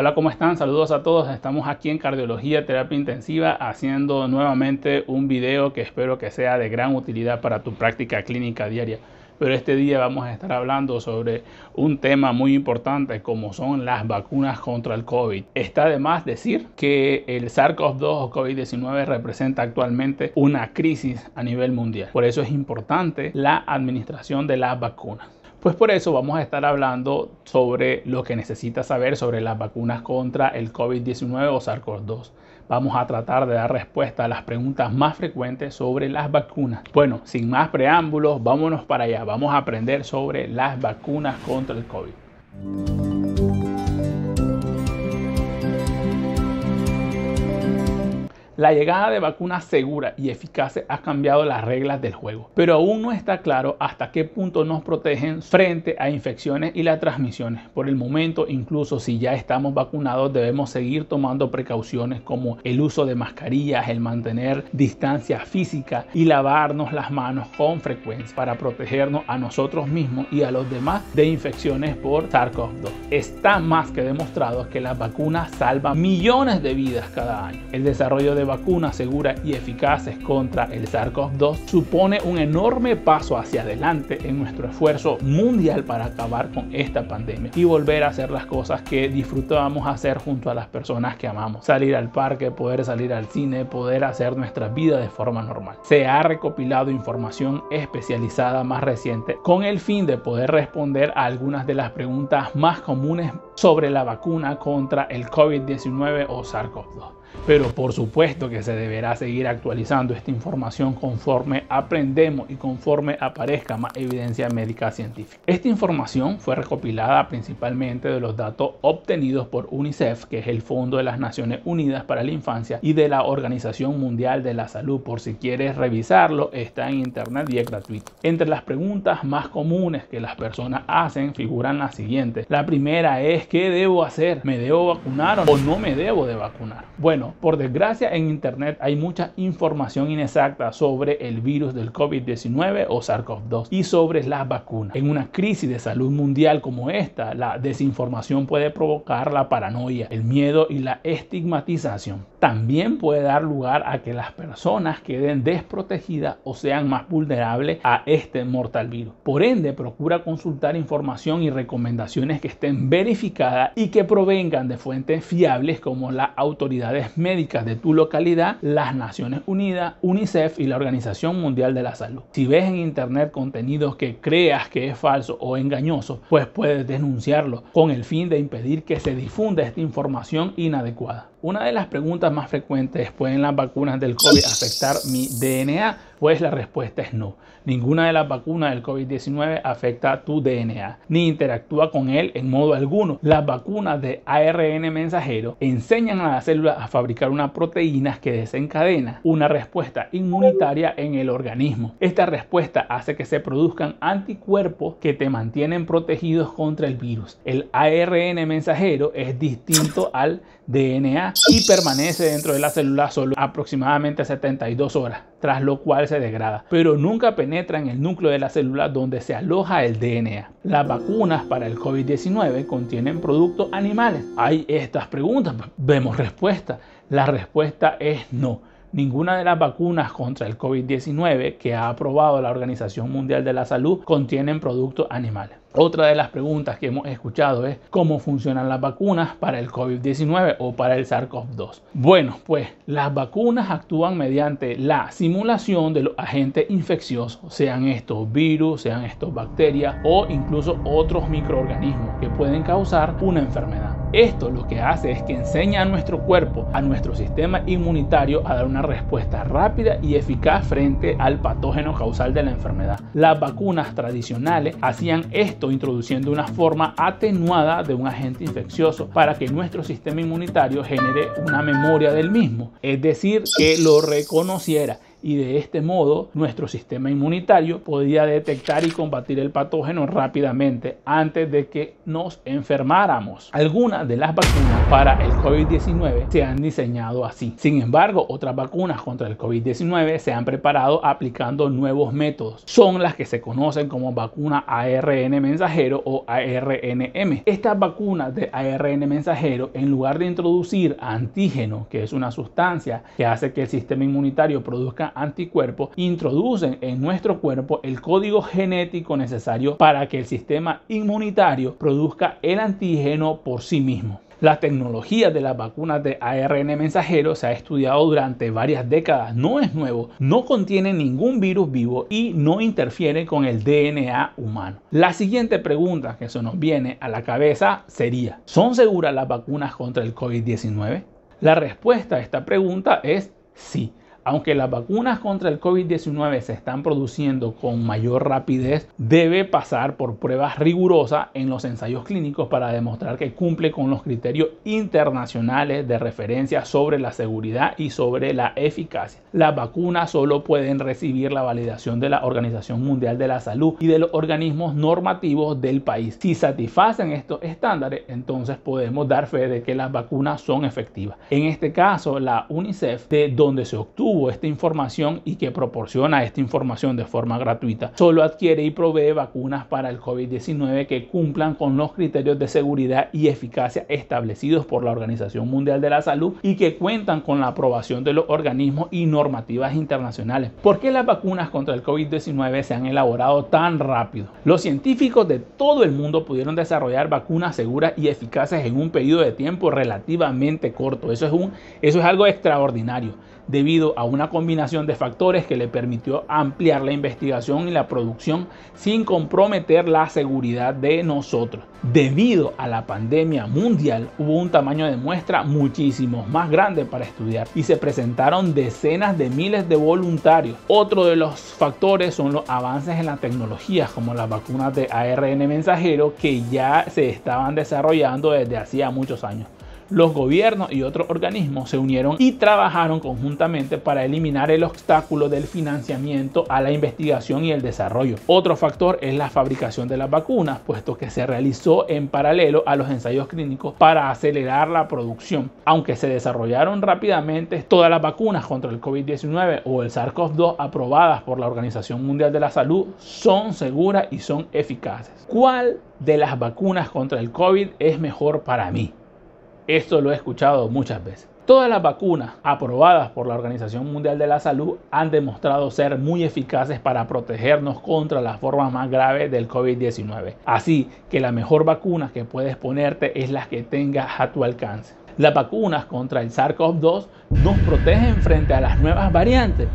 Hola, ¿cómo están? Saludos a todos. Estamos aquí en Cardiología Terapia Intensiva haciendo nuevamente un video que espero que sea de gran utilidad para tu práctica clínica diaria. Pero este día vamos a estar hablando sobre un tema muy importante como son las vacunas contra el COVID. Está de más decir que el SARS-CoV-2 o COVID-19 representa actualmente una crisis a nivel mundial. Por eso es importante la administración de las vacunas. Pues por eso vamos a estar hablando sobre lo que necesitas saber sobre las vacunas contra el COVID-19 o SARS-CoV-2. Vamos a tratar de dar respuesta a las preguntas más frecuentes sobre las vacunas. Bueno, sin más preámbulos, vámonos para allá. Vamos a aprender sobre las vacunas contra el COVID. La llegada de vacunas seguras y eficaces ha cambiado las reglas del juego, pero aún no está claro hasta qué punto nos protegen frente a infecciones y las transmisiones. Por el momento, incluso si ya estamos vacunados, debemos seguir tomando precauciones como el uso de mascarillas, el mantener distancia física y lavarnos las manos con frecuencia para protegernos a nosotros mismos y a los demás de infecciones por SARS-CoV-2. Está más que demostrado que las vacunas salvan millones de vidas cada año. El desarrollo de vacunas seguras y eficaces contra el SARS-CoV-2 supone un enorme paso hacia adelante en nuestro esfuerzo mundial para acabar con esta pandemia y volver a hacer las cosas que disfrutábamos hacer junto a las personas que amamos. Salir al parque, poder salir al cine, poder hacer nuestra vida de forma normal. Se ha recopilado información especializada más reciente con el fin de poder responder a algunas de las preguntas más comunes sobre la vacuna contra el COVID-19 o SARS-CoV-2. Pero por supuesto que se deberá seguir actualizando esta información conforme aprendemos y conforme aparezca más evidencia médica científica. Esta información fue recopilada principalmente de los datos obtenidos por UNICEF, que es el Fondo de las Naciones Unidas para la Infancia, y de la Organización Mundial de la Salud. Por si quieres revisarlo, está en internet y es gratuito. Entre las preguntas más comunes que las personas hacen figuran las siguientes. La primera es ¿qué debo hacer? ¿Me debo vacunar o no me debo de vacunar? Bueno, por desgracia en Internet hay mucha información inexacta sobre el virus del COVID-19 o SARS-CoV-2 y sobre las vacunas. En una crisis de salud mundial como esta, la desinformación puede provocar la paranoia, el miedo y la estigmatización. También puede dar lugar a que las personas queden desprotegidas o sean más vulnerables a este mortal virus. Por ende, procura consultar información y recomendaciones que estén verificadas y que provengan de fuentes fiables como las autoridades médicas de tu localidad, las Naciones Unidas, UNICEF y la Organización Mundial de la Salud. Si ves en internet contenidos que creas que es falso o engañoso, pues puedes denunciarlo con el fin de impedir que se difunda esta información inadecuada. Una de las preguntas más frecuentes es, ¿pueden las vacunas del COVID afectar mi DNA? Pues la respuesta es no. Ninguna de las vacunas del COVID-19 afecta tu DNA, ni interactúa con él en modo alguno. Las vacunas de ARN mensajero enseñan a las células a fabricar una proteína que desencadena una respuesta inmunitaria en el organismo. Esta respuesta hace que se produzcan anticuerpos que te mantienen protegidos contra el virus. El ARN mensajero es distinto al DNA y permanece dentro de la célula solo aproximadamente 72 horas, tras lo cual se degrada, pero nunca penetra en el núcleo de la célula donde se aloja el DNA. Las vacunas para el COVID-19 contienen productos animales. Hay estas preguntas, vemos respuesta. La respuesta es no. Ninguna de las vacunas contra el COVID-19 que ha aprobado la Organización Mundial de la Salud contienen productos animales. Otra de las preguntas que hemos escuchado es cómo funcionan las vacunas para el COVID-19 o para el SARS-CoV-2. Bueno, pues las vacunas actúan mediante la simulación de los agentes infecciosos, sean estos virus, sean estos bacterias o incluso otros microorganismos que pueden causar una enfermedad. Esto lo que hace es que enseña a nuestro cuerpo, a nuestro sistema inmunitario a dar una respuesta rápida y eficaz frente al patógeno causal de la enfermedad. Las vacunas tradicionales hacían esto introduciendo una forma atenuada de un agente infeccioso para que nuestro sistema inmunitario genere una memoria del mismo, es decir, que lo reconociera y de este modo nuestro sistema inmunitario podía detectar y combatir el patógeno rápidamente antes de que nos enfermáramos. Algunas de las vacunas para el COVID-19 se han diseñado así. Sin embargo, otras vacunas contra el COVID-19 se han preparado aplicando nuevos métodos. Son las que se conocen como vacuna ARN mensajero o ARNM. Estas vacunas de ARN mensajero, en lugar de introducir antígeno, que es una sustancia que hace que el sistema inmunitario produzca anticuerpos, introducen en nuestro cuerpo el código genético necesario para que el sistema inmunitario produzca el antígeno por sí mismo. La tecnología de las vacunas de ARN mensajero se ha estudiado durante varias décadas, no es nuevo, no contiene ningún virus vivo y no interfiere con el DNA humano. La siguiente pregunta que se nos viene a la cabeza sería, ¿son seguras las vacunas contra el COVID-19? La respuesta a esta pregunta es sí. Aunque las vacunas contra el COVID-19 se están produciendo con mayor rapidez, debe pasar por pruebas rigurosas en los ensayos clínicos para demostrar que cumple con los criterios internacionales de referencia sobre la seguridad y sobre la eficacia. Las vacunas solo pueden recibir la validación de la Organización Mundial de la Salud y de los organismos normativos del país. Si satisfacen estos estándares, entonces podemos dar fe de que las vacunas son efectivas. En este caso, la UNICEF, de donde se obtuvo esta información y que proporciona esta información de forma gratuita, solo adquiere y provee vacunas para el COVID-19 que cumplan con los criterios de seguridad y eficacia establecidos por la Organización Mundial de la Salud y que cuentan con la aprobación de los organismos y normativas internacionales. ¿Por qué las vacunas contra el COVID-19 se han elaborado tan rápido? Los científicos de todo el mundo pudieron desarrollar vacunas seguras y eficaces en un periodo de tiempo relativamente corto. Eso es, un, eso es algo extraordinario debido a una combinación de factores que le permitió ampliar la investigación y la producción sin comprometer la seguridad de nosotros. Debido a la pandemia mundial hubo un tamaño de muestra muchísimo más grande para estudiar y se presentaron decenas de miles de voluntarios. Otro de los factores son los avances en la tecnología como las vacunas de ARN mensajero que ya se estaban desarrollando desde hacía muchos años los gobiernos y otros organismos se unieron y trabajaron conjuntamente para eliminar el obstáculo del financiamiento a la investigación y el desarrollo. Otro factor es la fabricación de las vacunas, puesto que se realizó en paralelo a los ensayos clínicos para acelerar la producción. Aunque se desarrollaron rápidamente, todas las vacunas contra el COVID-19 o el SARS-CoV-2 aprobadas por la Organización Mundial de la Salud son seguras y son eficaces. ¿Cuál de las vacunas contra el COVID es mejor para mí? Esto lo he escuchado muchas veces. Todas las vacunas aprobadas por la Organización Mundial de la Salud han demostrado ser muy eficaces para protegernos contra las formas más graves del COVID-19. Así que la mejor vacuna que puedes ponerte es la que tengas a tu alcance. Las vacunas contra el SARS-CoV-2 nos protegen frente a las nuevas variantes.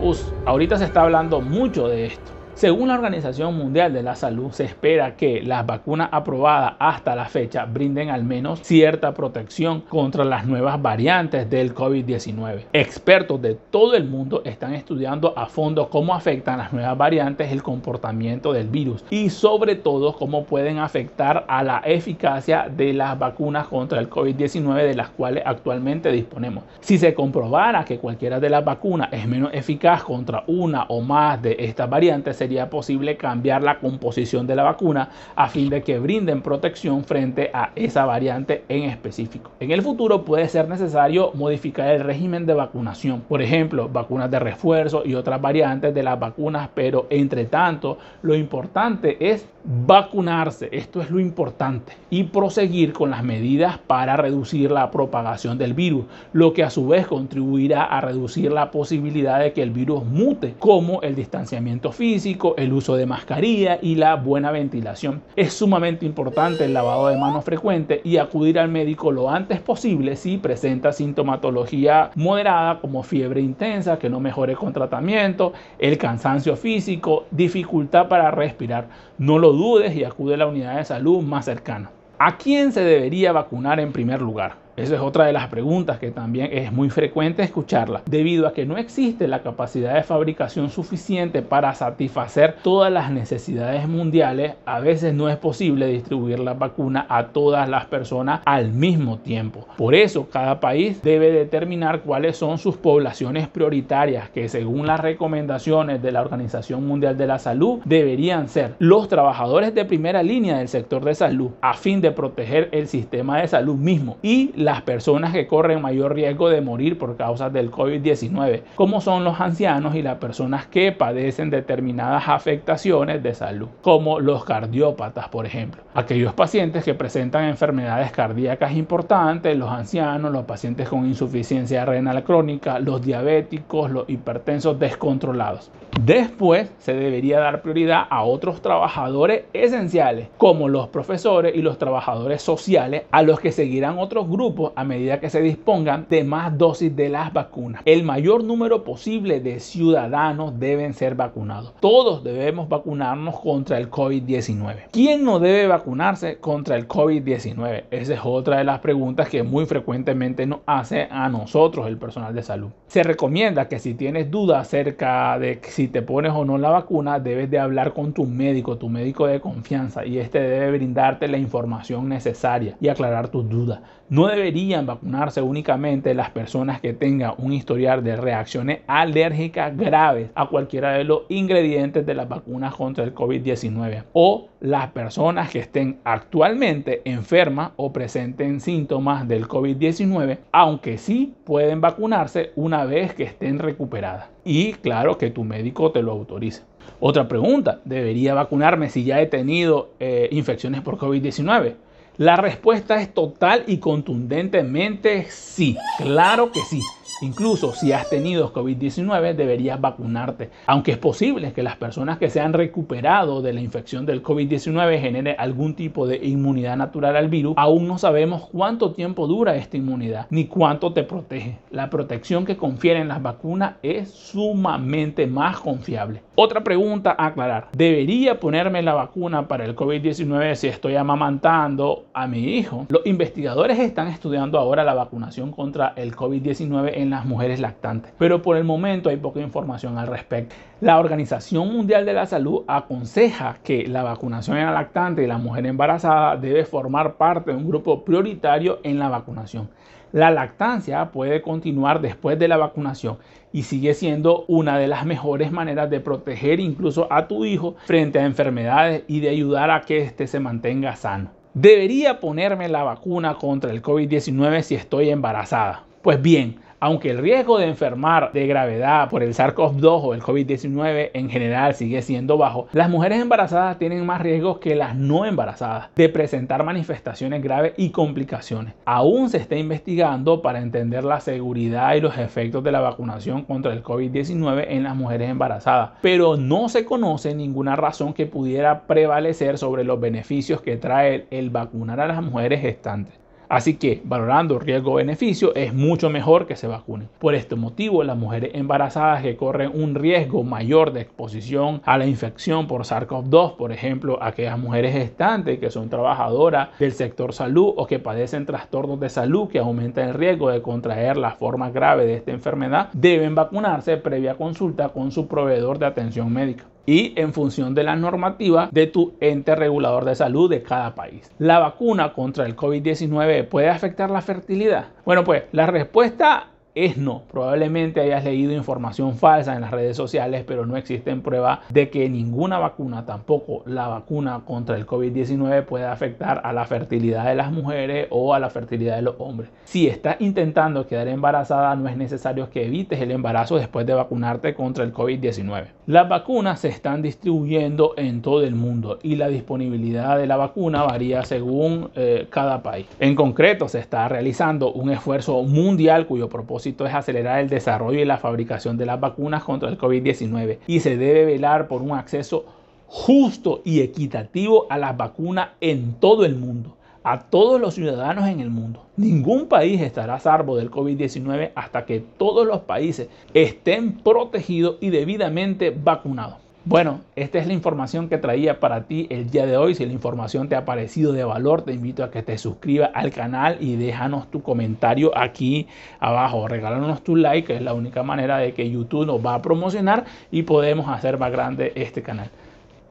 Pues ahorita se está hablando mucho de esto. Según la Organización Mundial de la Salud, se espera que las vacunas aprobadas hasta la fecha brinden al menos cierta protección contra las nuevas variantes del COVID-19. Expertos de todo el mundo están estudiando a fondo cómo afectan las nuevas variantes el comportamiento del virus y sobre todo cómo pueden afectar a la eficacia de las vacunas contra el COVID-19 de las cuales actualmente disponemos. Si se comprobara que cualquiera de las vacunas es menos eficaz contra una o más de estas variantes, sería posible cambiar la composición de la vacuna a fin de que brinden protección frente a esa variante en específico. En el futuro puede ser necesario modificar el régimen de vacunación, por ejemplo, vacunas de refuerzo y otras variantes de las vacunas, pero entre tanto, lo importante es vacunarse, esto es lo importante, y proseguir con las medidas para reducir la propagación del virus, lo que a su vez contribuirá a reducir la posibilidad de que el virus mute, como el distanciamiento físico, el uso de mascarilla y la buena ventilación. Es sumamente importante el lavado de manos frecuente y acudir al médico lo antes posible si presenta sintomatología moderada como fiebre intensa que no mejore con tratamiento, el cansancio físico, dificultad para respirar. No lo dudes y acude a la unidad de salud más cercana. ¿A quién se debería vacunar en primer lugar? Esa es otra de las preguntas que también es muy frecuente escucharla, debido a que no existe la capacidad de fabricación suficiente para satisfacer todas las necesidades mundiales, a veces no es posible distribuir la vacuna a todas las personas al mismo tiempo. Por eso, cada país debe determinar cuáles son sus poblaciones prioritarias, que según las recomendaciones de la Organización Mundial de la Salud deberían ser los trabajadores de primera línea del sector de salud, a fin de proteger el sistema de salud mismo y las personas que corren mayor riesgo de morir por causa del COVID-19, como son los ancianos y las personas que padecen determinadas afectaciones de salud, como los cardiópatas, por ejemplo. Aquellos pacientes que presentan enfermedades cardíacas importantes, los ancianos, los pacientes con insuficiencia renal crónica, los diabéticos, los hipertensos descontrolados. Después se debería dar prioridad a otros trabajadores esenciales, como los profesores y los trabajadores sociales, a los que seguirán otros grupos a medida que se dispongan de más dosis de las vacunas. El mayor número posible de ciudadanos deben ser vacunados. Todos debemos vacunarnos contra el COVID-19. ¿Quién no debe vacunarse contra el COVID-19? Esa es otra de las preguntas que muy frecuentemente nos hace a nosotros el personal de salud. Se recomienda que si tienes dudas acerca de si te pones o no la vacuna, debes de hablar con tu médico, tu médico de confianza, y este debe brindarte la información necesaria y aclarar tus dudas. No deberían vacunarse únicamente las personas que tengan un historial de reacciones alérgicas graves a cualquiera de los ingredientes de las vacunas contra el COVID-19 o las personas que estén actualmente enfermas o presenten síntomas del COVID-19, aunque sí pueden vacunarse una vez que estén recuperadas. Y claro que tu médico te lo autorice. Otra pregunta, ¿debería vacunarme si ya he tenido eh, infecciones por COVID-19? La respuesta es total y contundentemente sí, claro que sí. Incluso si has tenido COVID-19 deberías vacunarte, aunque es posible que las personas que se han recuperado de la infección del COVID-19 genere algún tipo de inmunidad natural al virus, aún no sabemos cuánto tiempo dura esta inmunidad ni cuánto te protege. La protección que confieren las vacunas es sumamente más confiable. Otra pregunta a aclarar, ¿debería ponerme la vacuna para el COVID-19 si estoy amamantando a mi hijo? Los investigadores están estudiando ahora la vacunación contra el COVID-19 en las mujeres lactantes, pero por el momento hay poca información al respecto. La Organización Mundial de la Salud aconseja que la vacunación en la lactante y la mujer embarazada debe formar parte de un grupo prioritario en la vacunación. La lactancia puede continuar después de la vacunación y sigue siendo una de las mejores maneras de proteger incluso a tu hijo frente a enfermedades y de ayudar a que éste se mantenga sano. ¿Debería ponerme la vacuna contra el COVID-19 si estoy embarazada? Pues bien, aunque el riesgo de enfermar de gravedad por el SARS-CoV-2 o el COVID-19 en general sigue siendo bajo, las mujeres embarazadas tienen más riesgos que las no embarazadas de presentar manifestaciones graves y complicaciones. Aún se está investigando para entender la seguridad y los efectos de la vacunación contra el COVID-19 en las mujeres embarazadas, pero no se conoce ninguna razón que pudiera prevalecer sobre los beneficios que trae el vacunar a las mujeres gestantes. Así que valorando riesgo-beneficio es mucho mejor que se vacunen. Por este motivo, las mujeres embarazadas que corren un riesgo mayor de exposición a la infección por SARS-CoV-2, por ejemplo, aquellas mujeres gestantes que son trabajadoras del sector salud o que padecen trastornos de salud que aumentan el riesgo de contraer la forma grave de esta enfermedad, deben vacunarse previa consulta con su proveedor de atención médica y en función de la normativa de tu ente regulador de salud de cada país. ¿La vacuna contra el COVID-19 puede afectar la fertilidad? Bueno, pues la respuesta es no. Probablemente hayas leído información falsa en las redes sociales, pero no existen pruebas de que ninguna vacuna, tampoco la vacuna contra el COVID-19, pueda afectar a la fertilidad de las mujeres o a la fertilidad de los hombres. Si estás intentando quedar embarazada, no es necesario que evites el embarazo después de vacunarte contra el COVID-19. Las vacunas se están distribuyendo en todo el mundo y la disponibilidad de la vacuna varía según eh, cada país. En concreto, se está realizando un esfuerzo mundial cuyo es acelerar el desarrollo y la fabricación de las vacunas contra el COVID-19 y se debe velar por un acceso justo y equitativo a las vacunas en todo el mundo, a todos los ciudadanos en el mundo. Ningún país estará a salvo del COVID-19 hasta que todos los países estén protegidos y debidamente vacunados. Bueno, esta es la información que traía para ti el día de hoy. Si la información te ha parecido de valor, te invito a que te suscribas al canal y déjanos tu comentario aquí abajo. Regálanos tu like, que es la única manera de que YouTube nos va a promocionar y podemos hacer más grande este canal.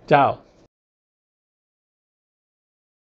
Chao.